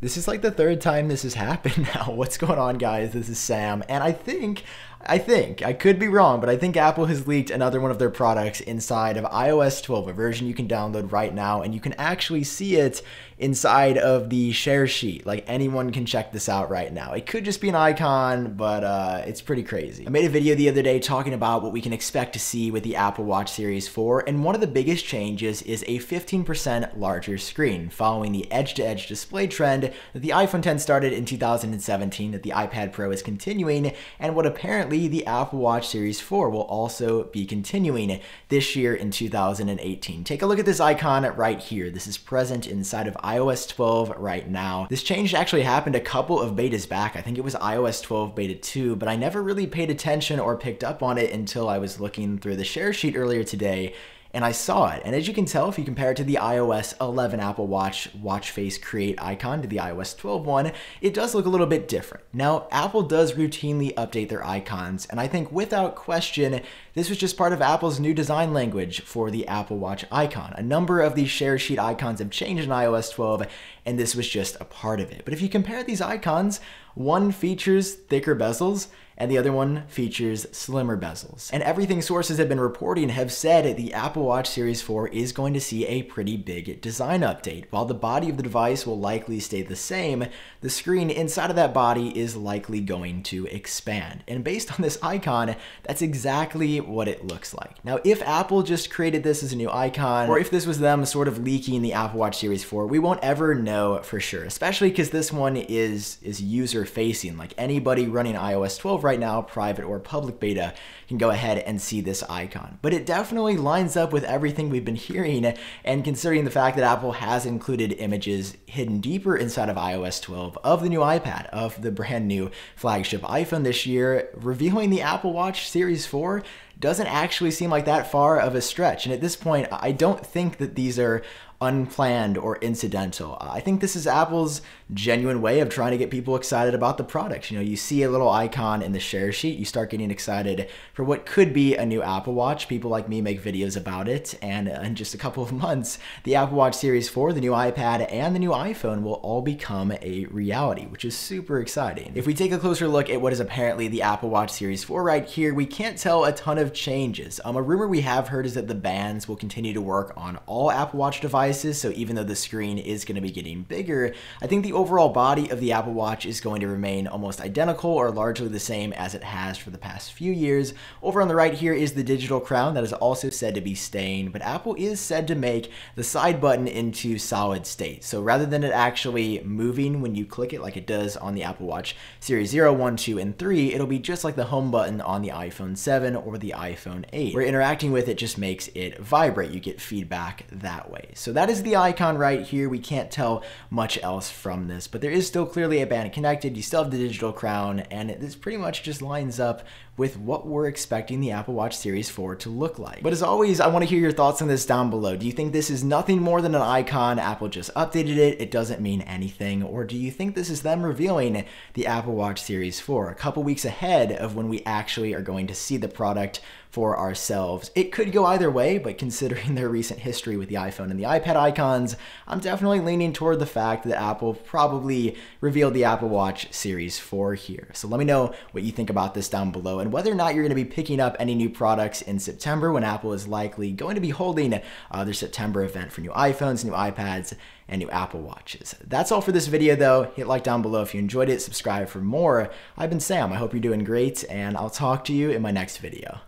This is like the third time this has happened now. What's going on, guys? This is Sam, and I think I think, I could be wrong, but I think Apple has leaked another one of their products inside of iOS 12, a version you can download right now, and you can actually see it inside of the share sheet. Like anyone can check this out right now. It could just be an icon, but uh, it's pretty crazy. I made a video the other day talking about what we can expect to see with the Apple Watch Series 4, and one of the biggest changes is a 15% larger screen, following the edge-to-edge -edge display trend that the iPhone 10 started in 2017, that the iPad Pro is continuing, and what apparently apparently the Apple Watch Series 4 will also be continuing this year in 2018. Take a look at this icon right here. This is present inside of iOS 12 right now. This change actually happened a couple of betas back. I think it was iOS 12 beta 2, but I never really paid attention or picked up on it until I was looking through the share sheet earlier today and I saw it. And as you can tell, if you compare it to the iOS 11 Apple Watch watch face create icon to the iOS 12 one, it does look a little bit different. Now, Apple does routinely update their icons, and I think without question, this was just part of Apple's new design language for the Apple Watch icon. A number of these share sheet icons have changed in iOS 12, and this was just a part of it. But if you compare these icons, one features thicker bezels, and the other one features slimmer bezels. And everything sources have been reporting have said the Apple Watch Series 4 is going to see a pretty big design update. While the body of the device will likely stay the same, the screen inside of that body is likely going to expand. And based on this icon, that's exactly what it looks like. Now, if Apple just created this as a new icon, or if this was them sort of leaking the Apple Watch Series 4, we won't ever know for sure, especially because this one is, is user facing. Like anybody running iOS 12 right right now, private or public beta, can go ahead and see this icon. But it definitely lines up with everything we've been hearing, and considering the fact that Apple has included images hidden deeper inside of iOS 12 of the new iPad, of the brand new flagship iPhone this year, revealing the Apple Watch Series 4 doesn't actually seem like that far of a stretch. And at this point, I don't think that these are unplanned or incidental. I think this is Apple's genuine way of trying to get people excited about the product. You know, you see a little icon in the share sheet, you start getting excited for what could be a new Apple Watch. People like me make videos about it, and in just a couple of months, the Apple Watch Series 4, the new iPad, and the new iPhone will all become a reality, which is super exciting. If we take a closer look at what is apparently the Apple Watch Series 4 right here, we can't tell a ton of changes. Um, a rumor we have heard is that the bands will continue to work on all Apple Watch devices devices, so even though the screen is going to be getting bigger, I think the overall body of the Apple Watch is going to remain almost identical or largely the same as it has for the past few years. Over on the right here is the digital crown that is also said to be staying, but Apple is said to make the side button into solid state. So rather than it actually moving when you click it like it does on the Apple Watch Series 0, 1, 2, and 3, it'll be just like the home button on the iPhone 7 or the iPhone 8, where interacting with it just makes it vibrate. You get feedback that way. So that is the icon right here. We can't tell much else from this, but there is still clearly a band connected. You still have the digital crown, and this pretty much just lines up with what we're expecting the Apple Watch Series 4 to look like. But as always, I want to hear your thoughts on this down below. Do you think this is nothing more than an icon? Apple just updated it, it doesn't mean anything? Or do you think this is them revealing the Apple Watch Series 4 a couple weeks ahead of when we actually are going to see the product for ourselves. It could go either way, but considering their recent history with the iPhone and the iPad icons, I'm definitely leaning toward the fact that Apple probably revealed the Apple Watch Series 4 here. So let me know what you think about this down below and whether or not you're going to be picking up any new products in September when Apple is likely going to be holding uh, their September event for new iPhones, new iPads, and new Apple Watches. That's all for this video though. Hit like down below if you enjoyed it, subscribe for more. I've been Sam, I hope you're doing great, and I'll talk to you in my next video.